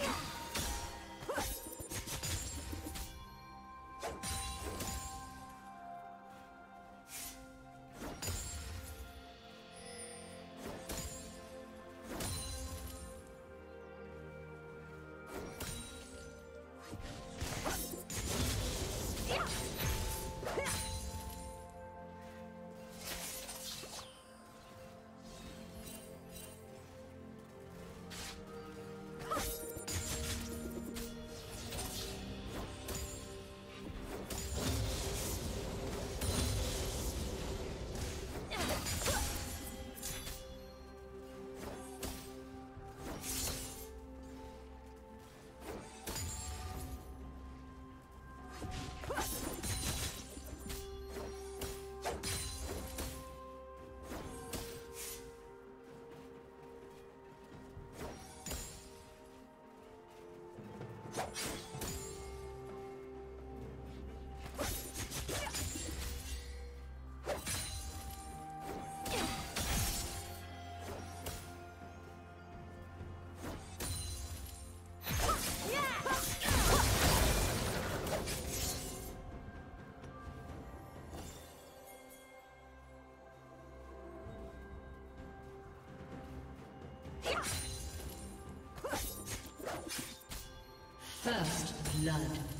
Yeah. First blood.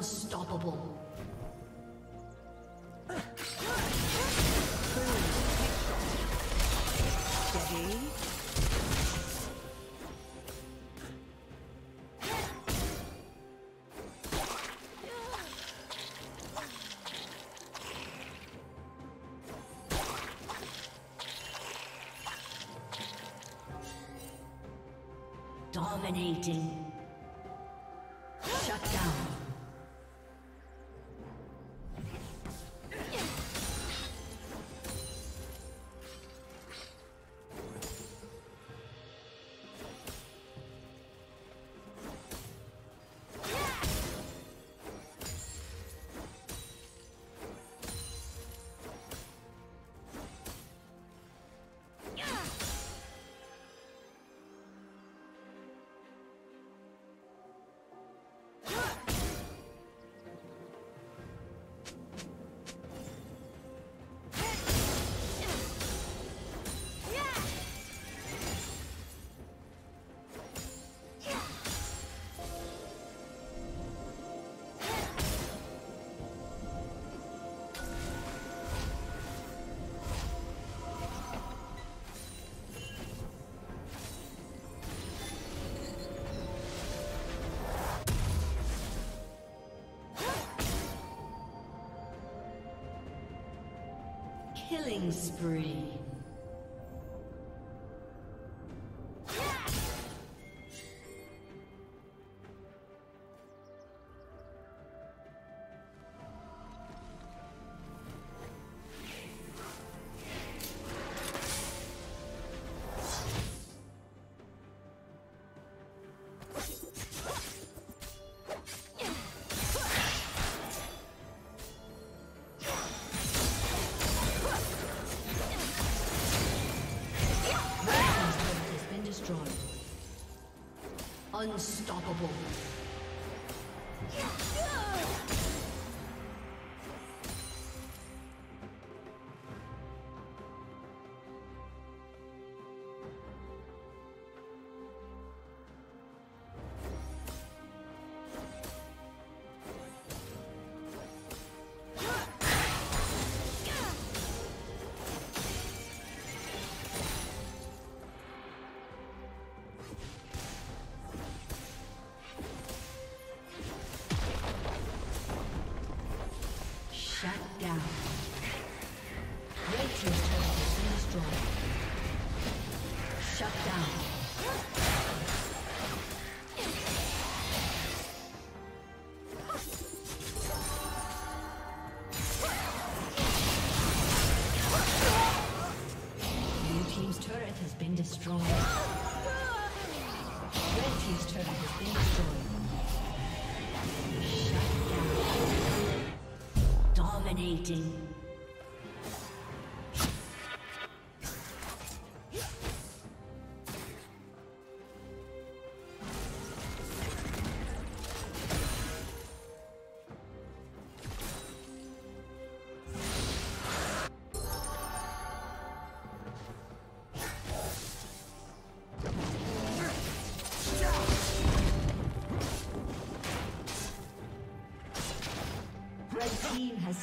Unstoppable. Dominating. Killing spree. Yeah. Dominating.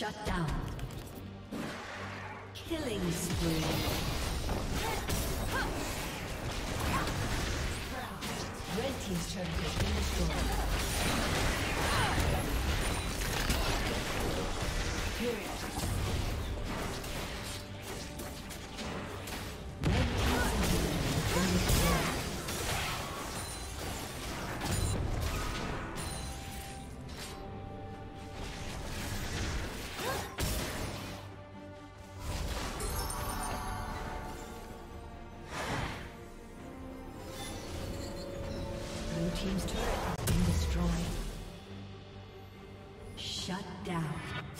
Shut down. Killing spree. Red Team's turret has been destroyed. Period. Shut down.